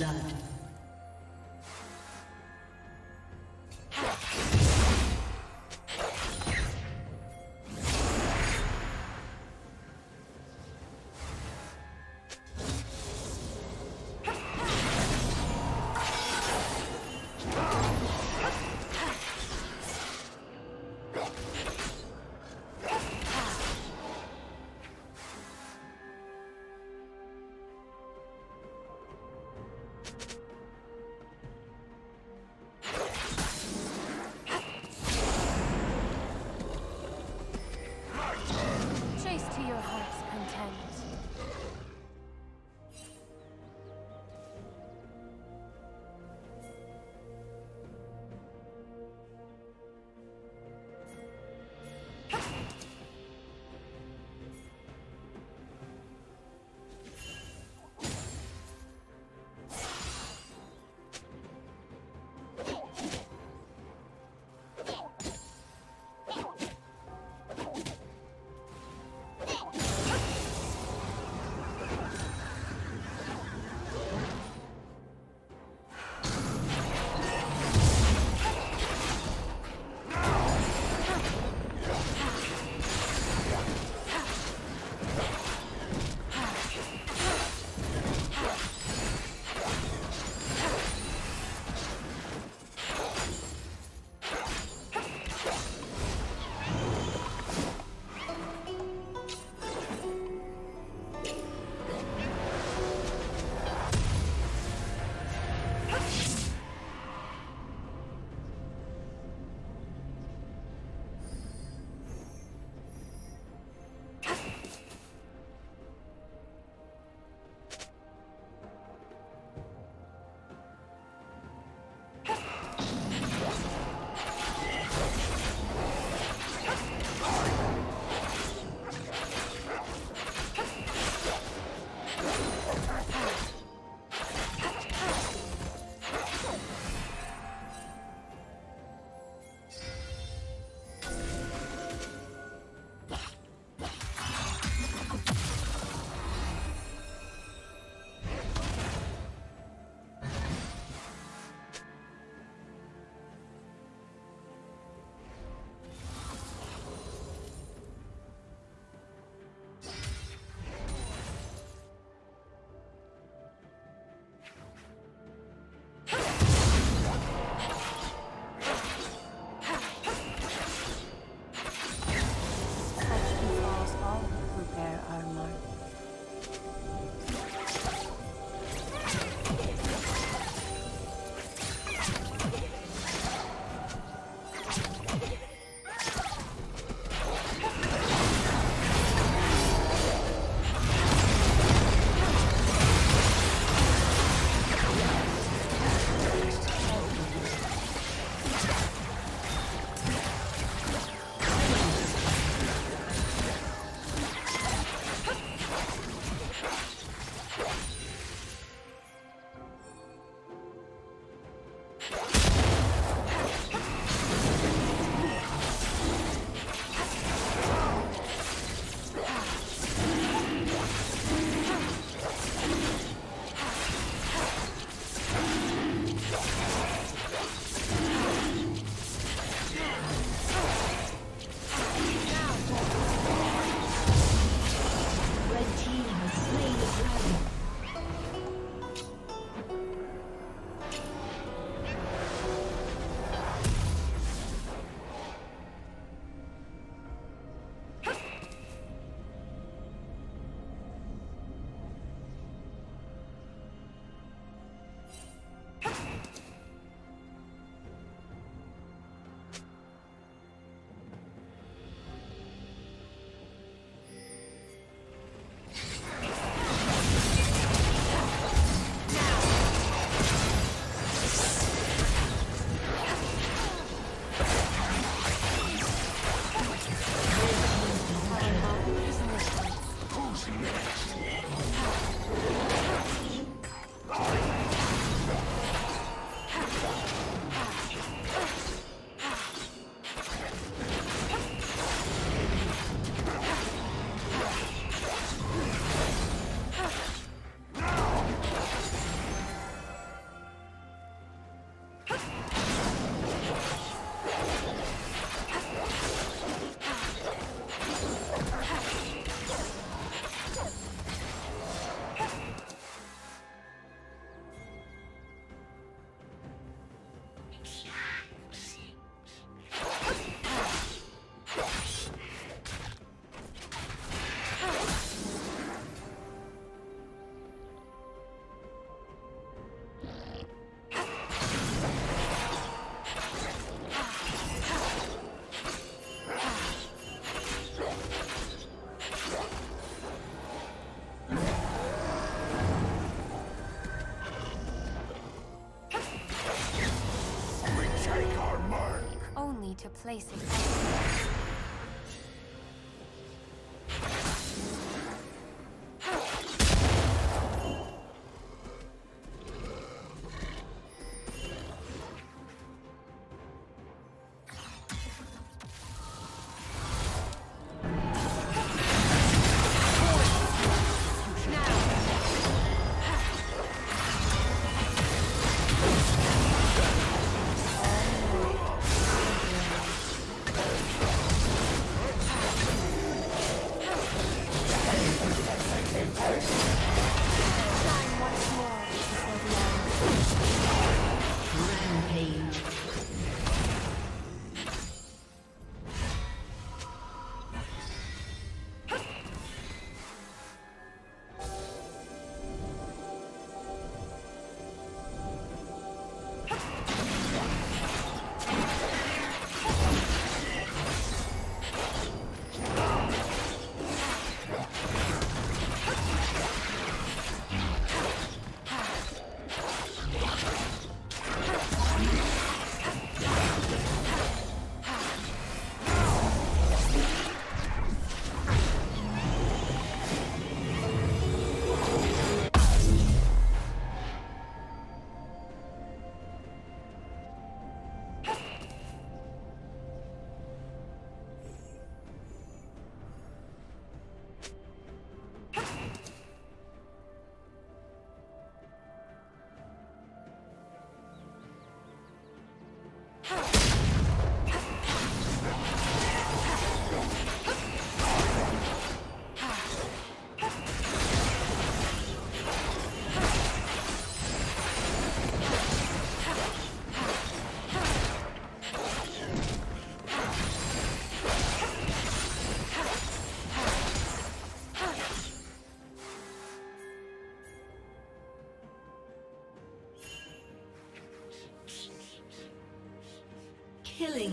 blood. Place it.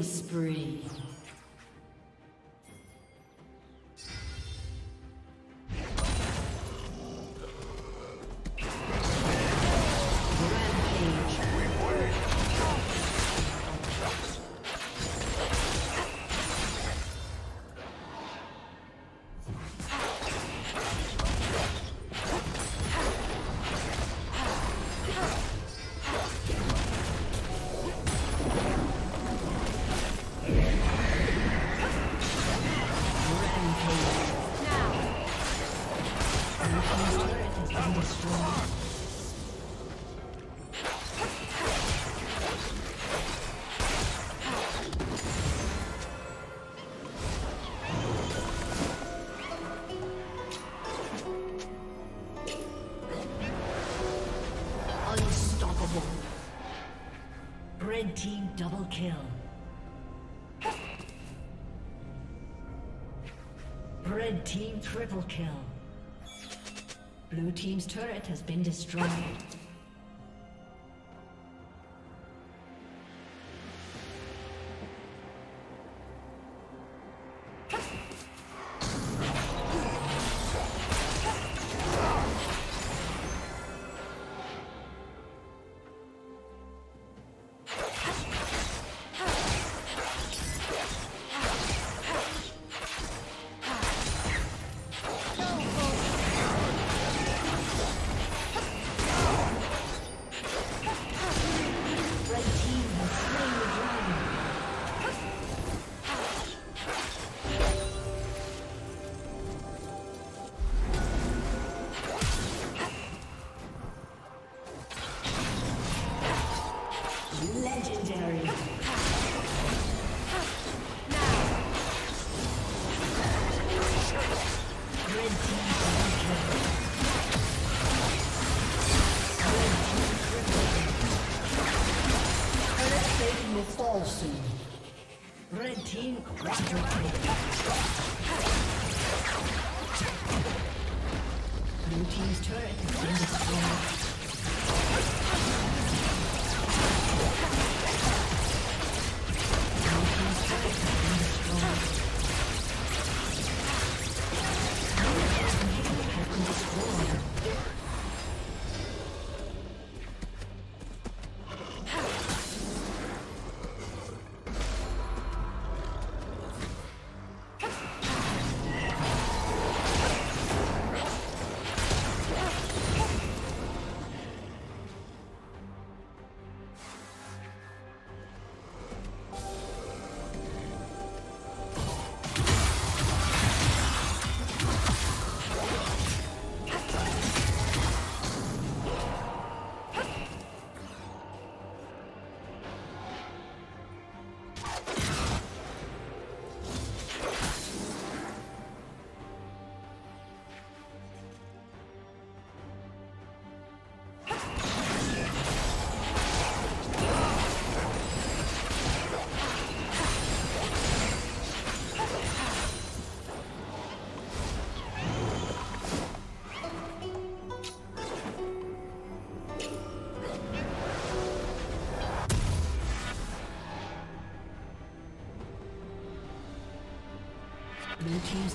Spree. Kill. Red team triple kill. Blue team's turret has been destroyed. Red team Blue team's turret has been destroyed.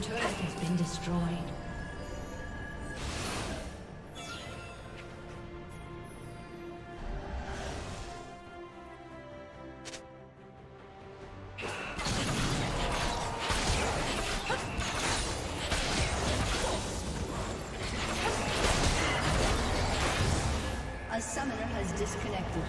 Turret has been destroyed. A summoner has disconnected.